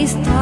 Cristo.